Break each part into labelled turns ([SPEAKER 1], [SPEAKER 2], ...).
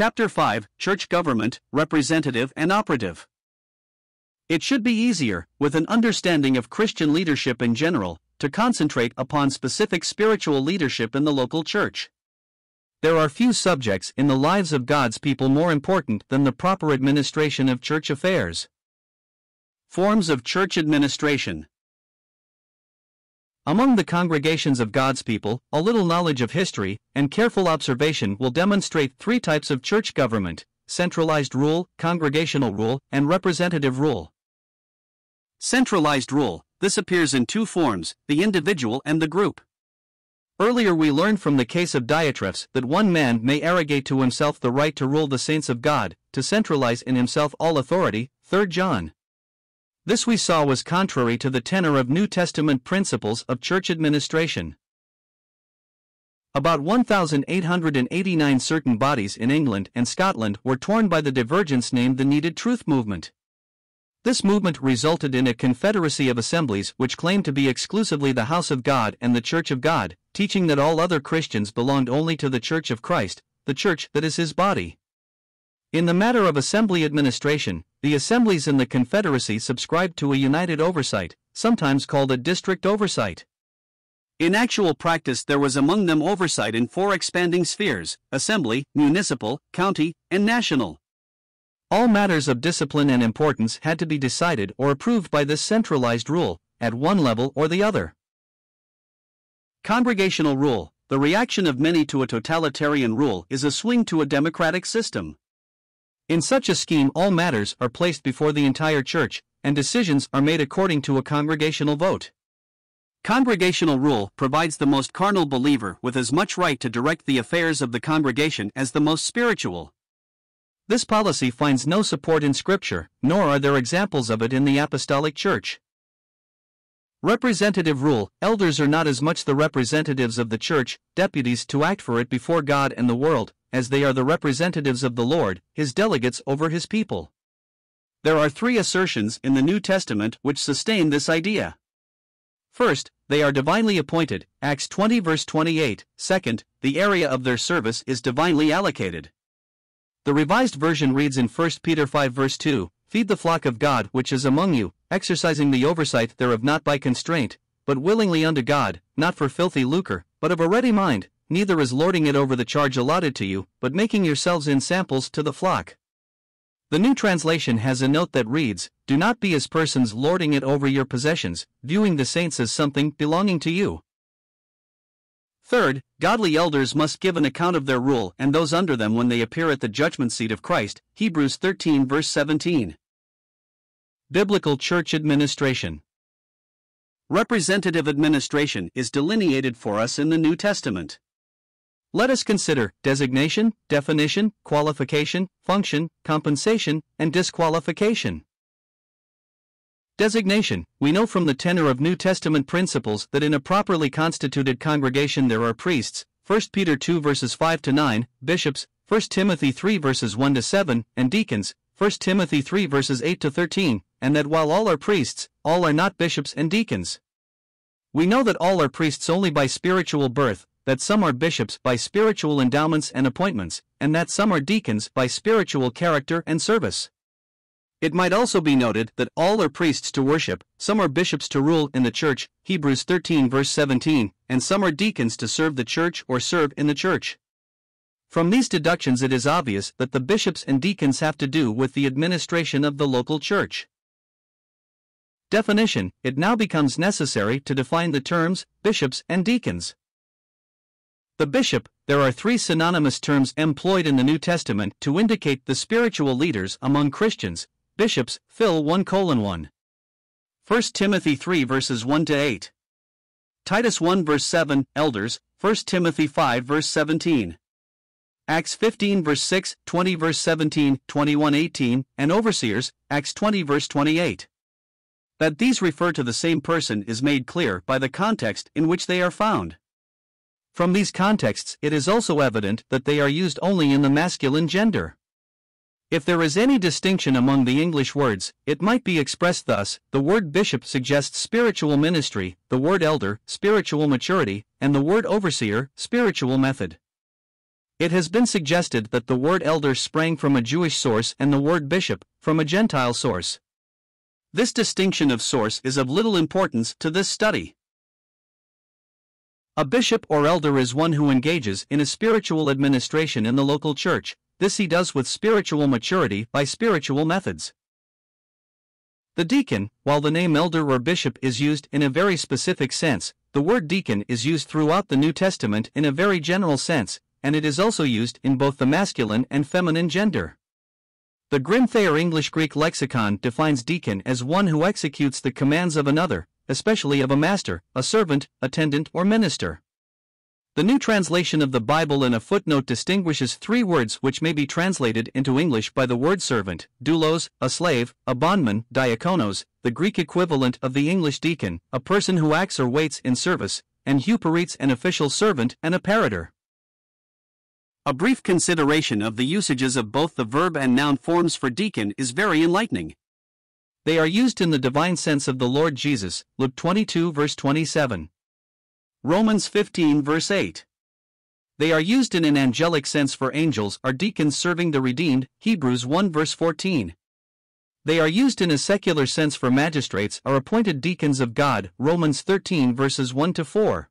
[SPEAKER 1] Chapter 5 Church Government, Representative and Operative. It should be easier, with an understanding of Christian leadership in general, to concentrate upon specific spiritual leadership in the local church. There are few subjects in the lives of God's people more important than the proper administration of church affairs. Forms of Church Administration Among the congregations of God's people, a little knowledge of history and careful observation will demonstrate three types of church government centralized rule, congregational rule, and representative rule. Centralized rule this appears in two forms the individual and the group. Earlier, we learned from the case of Diotrephes that one man may arrogate to himself the right to rule the saints of God, to centralize in himself all authority. 3 John. This we saw was contrary to the tenor of New Testament principles of church administration. About 1,889 certain bodies in England and Scotland were torn by the divergence named the Needed Truth Movement. This movement resulted in a confederacy of assemblies which claimed to be exclusively the house of God and the Church of God, teaching that all other Christians belonged only to the Church of Christ, the Church that is His body. In the matter of assembly administration, the assemblies in the Confederacy subscribed to a united oversight, sometimes called a district oversight. In actual practice, there was among them oversight in four expanding spheres assembly, municipal, county, and national. All matters of discipline and importance had to be decided or approved by this centralized rule, at one level or the other. Congregational rule The reaction of many to a totalitarian rule is a swing to a democratic system. In such a scheme, all matters are placed before the entire church, and decisions are made according to a congregational vote. Congregational rule provides the most carnal believer with as much right to direct the affairs of the congregation as the most spiritual. This policy finds no support in Scripture, nor are there examples of it in the Apostolic Church. Representative rule Elders are not as much the representatives of the Church, deputies to act for it before God and the world, as they are the representatives of the Lord, his delegates over his people. There are three assertions in the New Testament which sustain this idea. First, they are divinely appointed, Acts 20 verse 28. Second, the area of their service is divinely allocated. The Revised Version reads in 1 Peter 5 verse 2 Feed the flock of God which is among you, exercising the oversight thereof not by constraint, but willingly unto God, not for filthy lucre, but of a ready mind, neither is lording it over the charge allotted to you, but making yourselves in samples to the flock. The new translation has a note that reads, Do not be as persons lording it over your possessions, viewing the saints as something belonging to you. Third, godly elders must give an account of their rule and those under them when they appear at the judgment seat of Christ. Hebrews 13 verse 17. Biblical Church Administration Representative administration is delineated for us in the New Testament. Let us consider designation, definition, qualification, function, compensation, and disqualification. Designation We know from the tenor of New Testament principles that in a properly constituted congregation there are priests, 1 Peter 2 verses 5 to 9, bishops, 1 Timothy 3 verses 1 to 7, and deacons, 1 Timothy 3 verses 8 to 13, and that while all are priests, all are not bishops and deacons. We know that all are priests only by spiritual birth, that some are bishops by spiritual endowments and appointments, and that some are deacons by spiritual character and service. It might also be noted that all are priests to worship, some are bishops to rule in the church, Hebrews 13 verse 17, and some are deacons to serve the church or serve in the church. From these deductions, it is obvious that the bishops and deacons have to do with the administration of the local church. Definition It now becomes necessary to define the terms bishops and deacons. The bishop, there are three synonymous terms employed in the New Testament to indicate the spiritual leaders among Christians. Bishops, Phil 1 1. 1 Timothy 3 verses 1 to 8. Titus 1 verse 7, elders, 1 Timothy 5 verse 17. Acts 15 verse 6, 20 verse 17, 21 18, and overseers, Acts 20 verse 28. That these refer to the same person is made clear by the context in which they are found. From these contexts, it is also evident that they are used only in the masculine gender. If there is any distinction among the English words, it might be expressed thus the word bishop suggests spiritual ministry, the word elder, spiritual maturity, and the word overseer, spiritual method. It has been suggested that the word elder sprang from a Jewish source and the word bishop from a Gentile source. This distinction of source is of little importance to this study. A bishop or elder is one who engages in a spiritual administration in the local church. This he does with spiritual maturity by spiritual methods. The deacon, while the name elder or bishop is used in a very specific sense, the word deacon is used throughout the New Testament in a very general sense, and it is also used in both the masculine and feminine gender. The Grimm Thayer English Greek lexicon defines deacon as one who executes the commands of another, especially of a master, a servant, attendant, or minister. The new translation of the Bible in a footnote distinguishes three words which may be translated into English by the word servant, doulos, a slave, a bondman, diakonos, the Greek equivalent of the English deacon, a person who acts or waits in service, and huperetes an official servant and a apparitor. A brief consideration of the usages of both the verb and noun forms for deacon is very enlightening. They are used in the divine sense of the Lord Jesus, Luke 22 verse 27. Romans 15 verse 8. They are used in an angelic sense for angels are deacons serving the redeemed, Hebrews 1 verse 14. They are used in a secular sense for magistrates are appointed deacons of God, Romans 13 verses 1 to 4.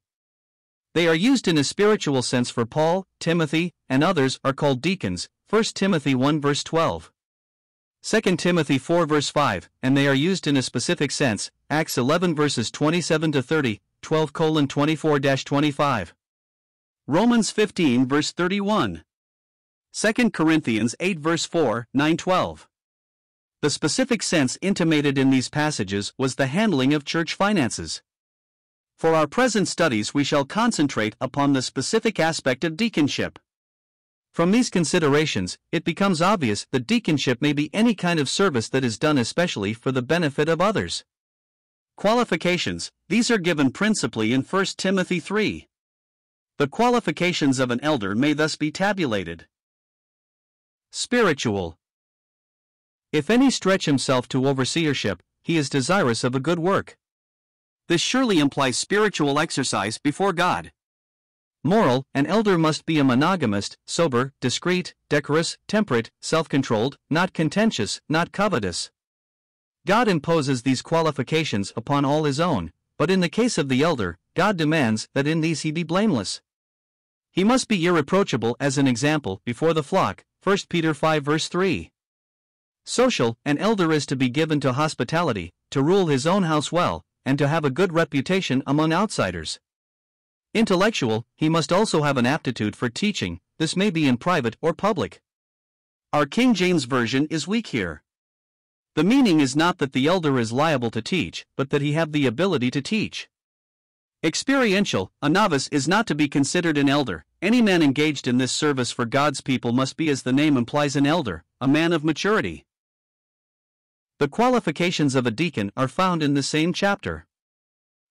[SPEAKER 1] They are used in a spiritual sense for Paul, Timothy, and others are called deacons, 1 Timothy 1 verse 12. 2 Timothy 4 verse 5, and they are used in a specific sense, Acts 11 verses 27 to 30, 12 colon 24 25. Romans 15 verse 31. 2 Corinthians 8 verse 4, 9 12. The specific sense intimated in these passages was the handling of church finances. For our present studies, we shall concentrate upon the specific aspect of deaconship. From these considerations, it becomes obvious that deaconship may be any kind of service that is done especially for the benefit of others. Qualifications These are given principally in 1 Timothy 3. The qualifications of an elder may thus be tabulated. Spiritual If any stretch himself to overseership, he is desirous of a good work. This surely implies spiritual exercise before God. Moral An elder must be a monogamist, sober, discreet, decorous, temperate, self controlled, not contentious, not covetous. God imposes these qualifications upon all his own, but in the case of the elder, God demands that in these he be blameless. He must be irreproachable as an example before the flock, 1 Peter 5 verse 3. Social An elder is to be given to hospitality, to rule his own house well, and to have a good reputation among outsiders. Intellectual, he must also have an aptitude for teaching, this may be in private or public. Our King James Version is weak here. The meaning is not that the elder is liable to teach, but that he have the ability to teach. Experiential, a novice is not to be considered an elder. Any man engaged in this service for God's people must be, as the name implies, an elder, a man of maturity. The qualifications of a deacon are found in the same chapter.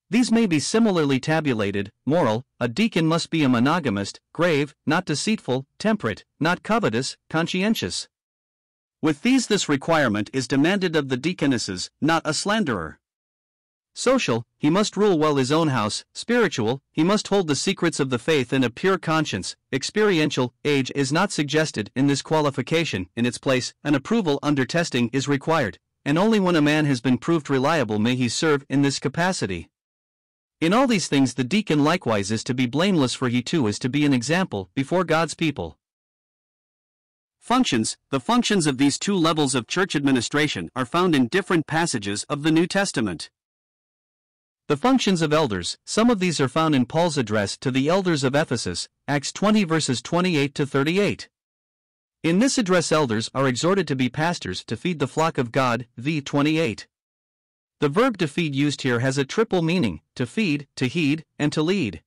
[SPEAKER 1] These may be similarly tabulated. Moral A deacon must be a monogamist, grave, not deceitful, temperate, not covetous, conscientious. With these, this requirement is demanded of the deaconesses, not a slanderer. Social, he must rule well his own house. Spiritual, he must hold the secrets of the faith in a pure conscience. Experiential, age is not suggested in this qualification. In its place, an approval under testing is required and only when a man has been proved reliable may he serve in this capacity. In all these things, the deacon likewise is to be blameless, for he too is to be an example before God's people. Functions The functions of these two levels of church administration are found in different passages of the New Testament. The functions of elders, some of these are found in Paul's address to the elders of Ephesus, Acts 20 verses 28 to 38. In this address, elders are exhorted to be pastors to feed the flock of God. V 28. The verb to feed used here has a triple meaning to feed, to heed, and to lead.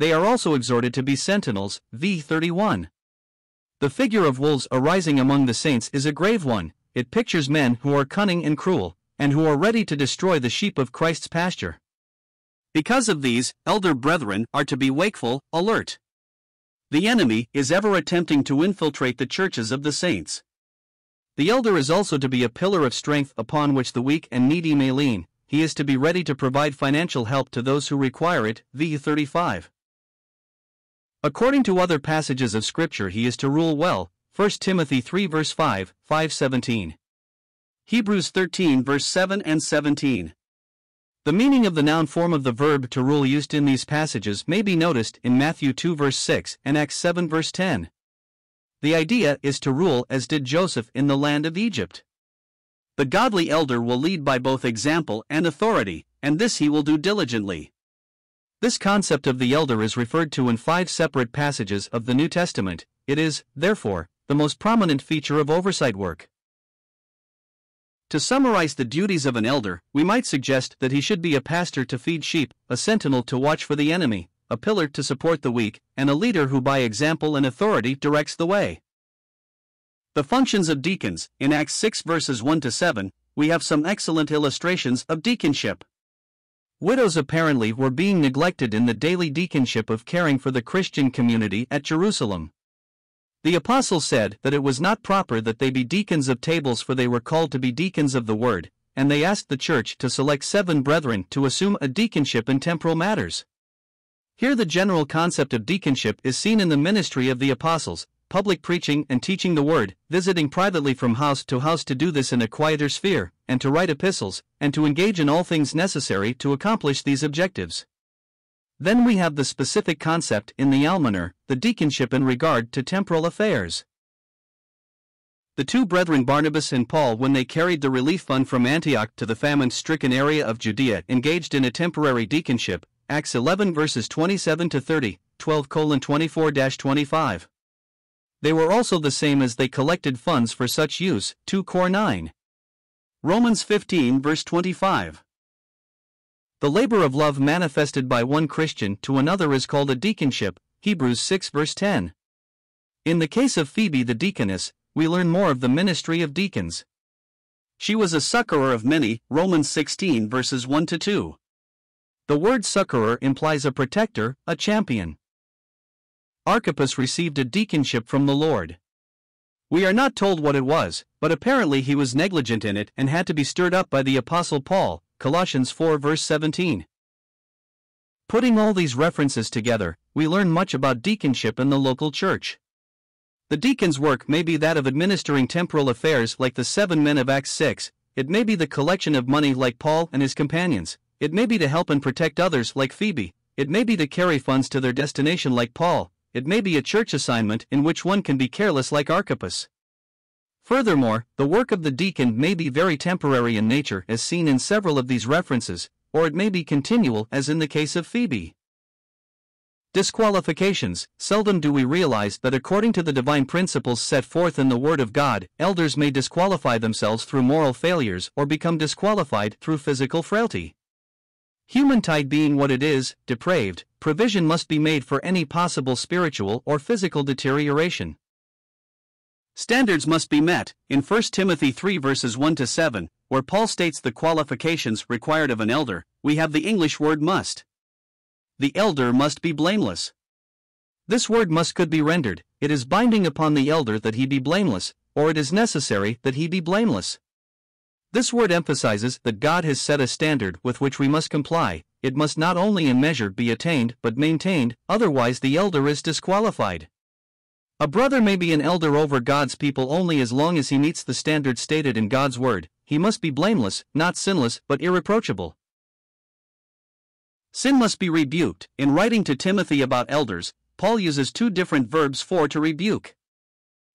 [SPEAKER 1] They are also exhorted to be sentinels. V 31. The figure of wolves arising among the saints is a grave one, it pictures men who are cunning and cruel, and who are ready to destroy the sheep of Christ's pasture. Because of these, elder brethren are to be wakeful, alert. The enemy is ever attempting to infiltrate the churches of the saints. The elder is also to be a pillar of strength upon which the weak and needy may lean. He is to be ready to provide financial help to those who require it. V 35. According to other passages of Scripture, he is to rule well. 1 Timothy 3 verse 5, 517. Hebrews 13 verse 7 and 17. The meaning of the noun form of the verb to rule used in these passages may be noticed in Matthew 2 verse 6 and Acts 7 verse 10. The idea is to rule as did Joseph in the land of Egypt. The godly elder will lead by both example and authority, and this he will do diligently. This concept of the elder is referred to in five separate passages of the New Testament. It is, therefore, the most prominent feature of oversight work. To summarize the duties of an elder, we might suggest that he should be a pastor to feed sheep, a sentinel to watch for the enemy, a pillar to support the weak, and a leader who by example and authority directs the way. The functions of deacons, in Acts 6 verses 1 to 7, we have some excellent illustrations of deaconship. Widows apparently were being neglected in the daily deaconship of caring for the Christian community at Jerusalem. The apostles said that it was not proper that they be deacons of tables, for they were called to be deacons of the word, and they asked the church to select seven brethren to assume a deaconship in temporal matters. Here, the general concept of deaconship is seen in the ministry of the apostles, public preaching and teaching the word, visiting privately from house to house to do this in a quieter sphere, and to write epistles, and to engage in all things necessary to accomplish these objectives. Then we have the specific concept in the almoner, the deaconship in regard to temporal affairs. The two brethren Barnabas and Paul, when they carried the relief fund from Antioch to the famine stricken area of Judea, engaged in a temporary deaconship, Acts 11 verses 27 to 30, 12 colon 24 25. They were also the same as they collected funds for such use. 2 Cor 9. Romans 15 verse 25. The labor of love manifested by one Christian to another is called a deaconship. Hebrews 6 verse 10. In the case of Phoebe the deaconess, we learn more of the ministry of deacons. She was a succorer of many. Romans 16 verses 1 to 2. The word succorer implies a protector, a champion. Archippus received a deaconship from the Lord. We are not told what it was, but apparently he was negligent in it and had to be stirred up by the Apostle Paul, Colossians 4 verse 17. Putting all these references together, we learn much about deaconship in the local church. The deacon's work may be that of administering temporal affairs like the seven men of Acts 6, it may be the collection of money like Paul and his companions, it may be to help and protect others like Phoebe, it may be to carry funds to their destination like Paul, it may be a church assignment in which one can be careless like Archippus. Furthermore, the work of the deacon may be very temporary in nature as seen in several of these references, or it may be continual as in the case of Phoebe. Disqualifications Seldom do we realize that according to the divine principles set forth in the Word of God, elders may disqualify themselves through moral failures or become disqualified through physical frailty. Humantide being what it is, depraved, provision must be made for any possible spiritual or physical deterioration. Standards must be met, in 1 Timothy 3 verses 1 to 7, where Paul states the qualifications required of an elder, we have the English word must. The elder must be blameless. This word must could be rendered, it is binding upon the elder that he be blameless, or it is necessary that he be blameless. This word emphasizes that God has set a standard with which we must comply, it must not only in measure be attained but maintained, otherwise the elder is disqualified. A brother may be an elder over God's people only as long as he meets the standard stated in God's word, he must be blameless, not sinless, but irreproachable. Sin must be rebuked. In writing to Timothy about elders, Paul uses two different verbs for to rebuke.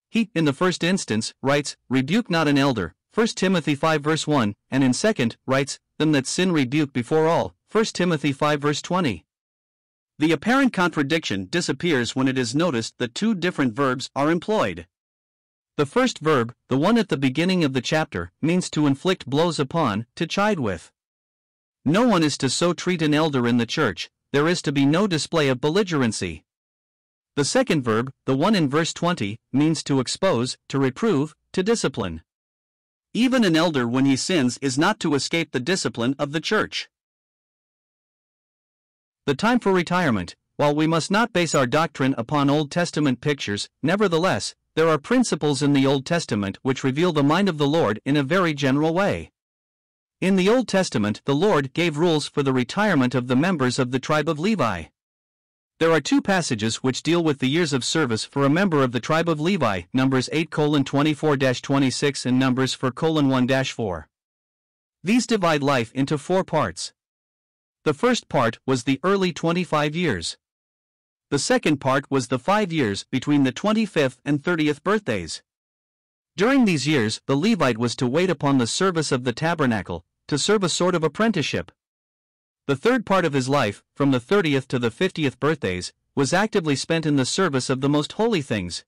[SPEAKER 1] He, in the first instance, writes, Rebuke not an elder, 1 Timothy 5 verse 1, and in second, writes, Them that sin rebuke before all, 1 Timothy 5 verse 20. The apparent contradiction disappears when it is noticed that two different verbs are employed. The first verb, the one at the beginning of the chapter, means to inflict blows upon, to chide with. No one is to so treat an elder in the church, there is to be no display of belligerency. The second verb, the one in verse 20, means to expose, to reprove, to discipline. Even an elder, when he sins, is not to escape the discipline of the church. The time for retirement. While we must not base our doctrine upon Old Testament pictures, nevertheless, there are principles in the Old Testament which reveal the mind of the Lord in a very general way. In the Old Testament, the Lord gave rules for the retirement of the members of the tribe of Levi. There are two passages which deal with the years of service for a member of the tribe of Levi, Numbers 8 24 26 and Numbers 4 1 4. These divide life into four parts. The first part was the early 25 years. The second part was the five years between the 25th and 30th birthdays. During these years, the Levite was to wait upon the service of the tabernacle, to serve a sort of apprenticeship. The third part of his life, from the 30th to the 50th birthdays, was actively spent in the service of the most holy things.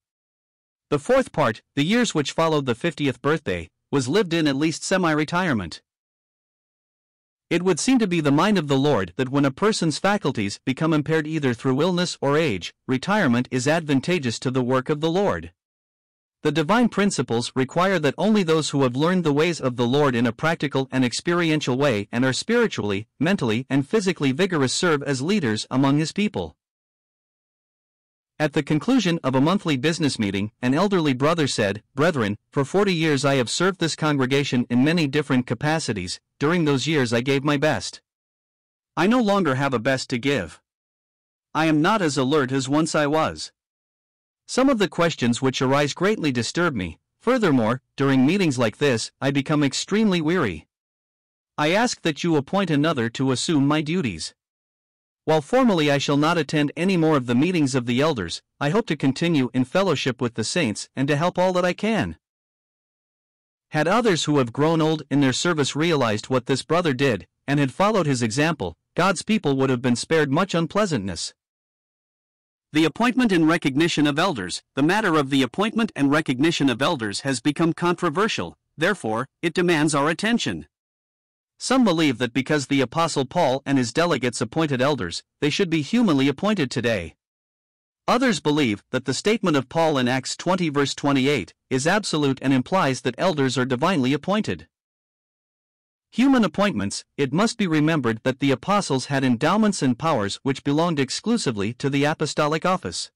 [SPEAKER 1] The fourth part, the years which followed the 50th birthday, was lived in at least semi retirement. It would seem to be the mind of the Lord that when a person's faculties become impaired either through illness or age, retirement is advantageous to the work of the Lord. The divine principles require that only those who have learned the ways of the Lord in a practical and experiential way and are spiritually, mentally, and physically vigorous serve as leaders among His people. At the conclusion of a monthly business meeting, an elderly brother said, Brethren, for forty years I have served this congregation in many different capacities, during those years I gave my best. I no longer have a best to give. I am not as alert as once I was. Some of the questions which arise greatly disturb me. Furthermore, during meetings like this, I become extremely weary. I ask that you appoint another to assume my duties. While formally I shall not attend any more of the meetings of the elders, I hope to continue in fellowship with the saints and to help all that I can. Had others who have grown old in their service realized what this brother did, and had followed his example, God's people would have been spared much unpleasantness. The appointment and recognition of elders. The matter of the appointment and recognition of elders has become controversial, therefore, it demands our attention. Some believe that because the Apostle Paul and his delegates appointed elders, they should be humanly appointed today. Others believe that the statement of Paul in Acts 20 verse 28 is absolute and implies that elders are divinely appointed. Human appointments, it must be remembered that the apostles had endowments and powers which belonged exclusively to the apostolic office.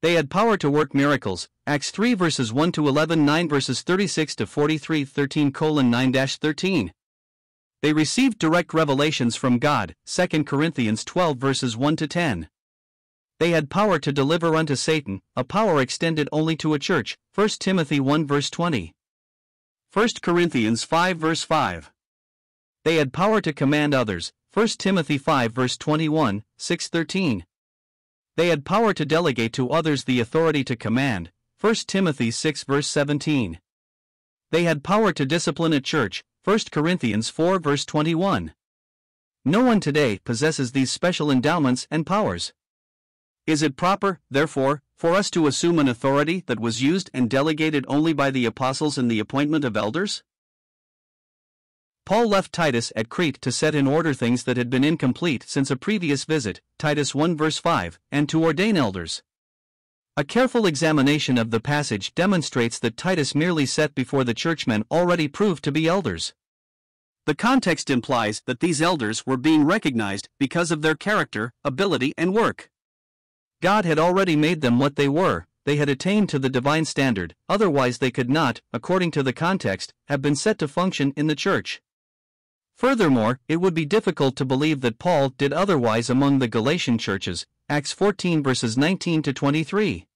[SPEAKER 1] They had power to work miracles, Acts 3 verses 1 to 11, 9 verses 36 to 43, 13 colon 9 13. They received direct revelations from God, 2 Corinthians 12 verses 1 to 10. They had power to deliver unto Satan, a power extended only to a church, 1 Timothy 1 verse 20. 1 Corinthians 5 verse 5. They had power to command others, 1 Timothy 5 verse 21, 613. They had power to delegate to others the authority to command, 1 Timothy 6 verse 17. They had power to discipline a church, 1 Corinthians 4 verse 21. No one today possesses these special endowments and powers. Is it proper, therefore, for us to assume an authority that was used and delegated only by the apostles in the appointment of elders? Paul left Titus at Crete to set in order things that had been incomplete since a previous visit, Titus 1 verse 5, and to ordain elders. A careful examination of the passage demonstrates that Titus merely set before the churchmen already proved to be elders. The context implies that these elders were being recognized because of their character, ability, and work. God had already made them what they were, they had attained to the divine standard, otherwise, they could not, according to the context, have been set to function in the church. Furthermore, it would be difficult to believe that Paul did otherwise among the Galatian churches, Acts 14 verses 19 to 23.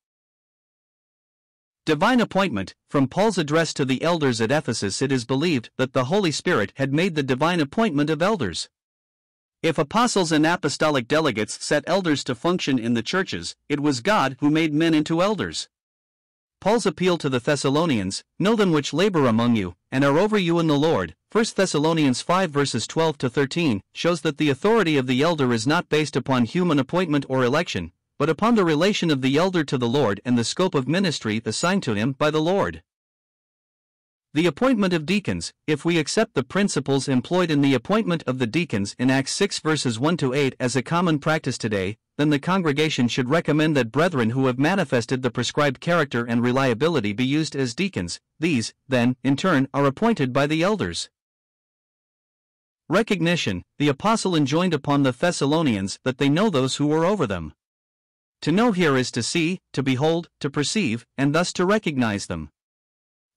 [SPEAKER 1] Divine appointment From Paul's address to the elders at Ephesus, it is believed that the Holy Spirit had made the divine appointment of elders. If apostles and apostolic delegates set elders to function in the churches, it was God who made men into elders. Paul's appeal to the Thessalonians Know them which labor among you, and are over you in the Lord, 1 Thessalonians 5 verses 12 to 13, shows that the authority of the elder is not based upon human appointment or election, but upon the relation of the elder to the Lord and the scope of ministry assigned to him by the Lord. The appointment of deacons, if we accept the principles employed in the appointment of the deacons in Acts 6 verses 1 to 8 as a common practice today, then the congregation should recommend that brethren who have manifested the prescribed character and reliability be used as deacons, these, then, in turn, are appointed by the elders. Recognition The apostle enjoined upon the Thessalonians that they know those who were over them. To know here is to see, to behold, to perceive, and thus to recognize them.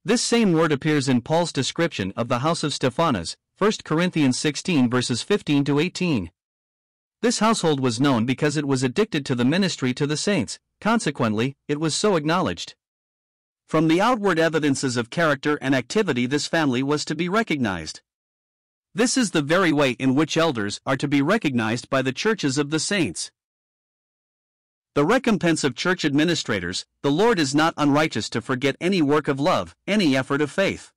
[SPEAKER 1] This same word appears in Paul's description of the house of Stephanas, 1 Corinthians 16 verses 15 to 18. This household was known because it was addicted to the ministry to the saints, consequently, it was so acknowledged. From the outward evidences of character and activity, this family was to be recognized. This is the very way in which elders are to be recognized by the churches of the saints. The recompense of church administrators, the Lord is not unrighteous to forget any work of love, any effort of faith.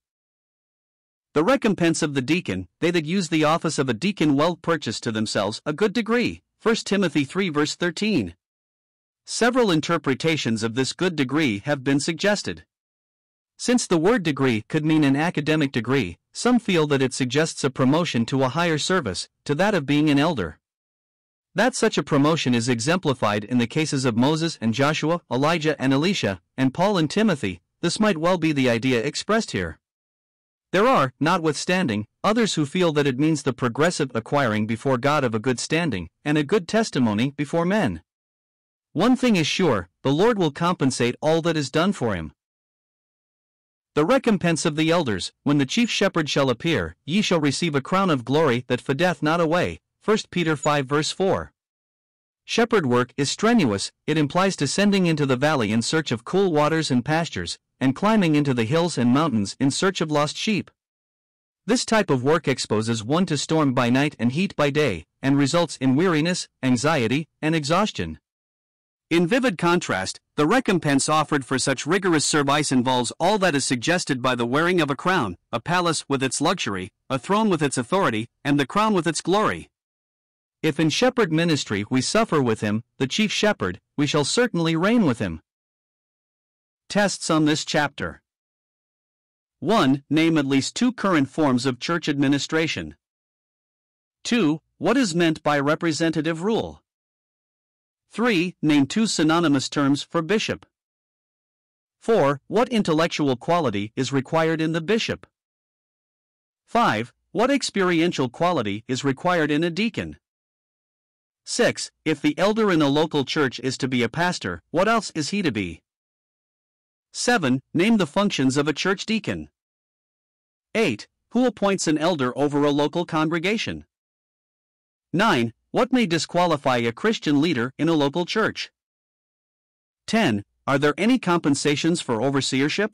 [SPEAKER 1] The recompense of the deacon, they that use the office of a deacon well purchase to themselves a good degree. 1 Timothy 3 verse 13. Several interpretations of this good degree have been suggested. Since the word degree could mean an academic degree, some feel that it suggests a promotion to a higher service, to that of being an elder. That such a promotion is exemplified in the cases of Moses and Joshua, Elijah and Elisha, and Paul and Timothy, this might well be the idea expressed here. There are, notwithstanding, others who feel that it means the progressive acquiring before God of a good standing, and a good testimony before men. One thing is sure the Lord will compensate all that is done for him. The recompense of the elders, when the chief shepherd shall appear, ye shall receive a crown of glory that fadeth not away, 1 Peter 5 verse 4. Shepherd work is strenuous, it implies descending into the valley in search of cool waters and pastures, and climbing into the hills and mountains in search of lost sheep. This type of work exposes one to storm by night and heat by day, and results in weariness, anxiety, and exhaustion. In vivid contrast, the recompense offered for such rigorous service involves all that is suggested by the wearing of a crown, a palace with its luxury, a throne with its authority, and the crown with its glory. If in shepherd ministry we suffer with him, the chief shepherd, we shall certainly reign with him. Tests on this chapter 1. Name at least two current forms of church administration. 2. What is meant by representative rule? 3. Name two synonymous terms for bishop. 4. What intellectual quality is required in the bishop? 5. What experiential quality is required in a deacon? 6. If the elder in a local church is to be a pastor, what else is he to be? 7. Name the functions of a church deacon. 8. Who appoints an elder over a local congregation? 9. What may disqualify a Christian leader in a local church? 10. Are there any compensations for overseership?